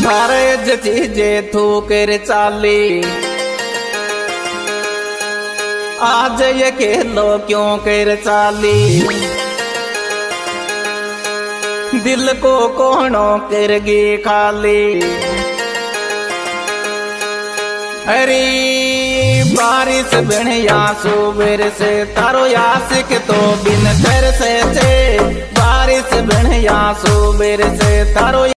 सारे चीजे थू कर चाली। आज ये खेलो क्यों कर चाली? दिल को कोणो करगी खाली। अरे बारिश बिन बिणिया सुबेर से, तारो यासिक तो बिन कर से बारिश बिन बिणिया सुबेर से, तारो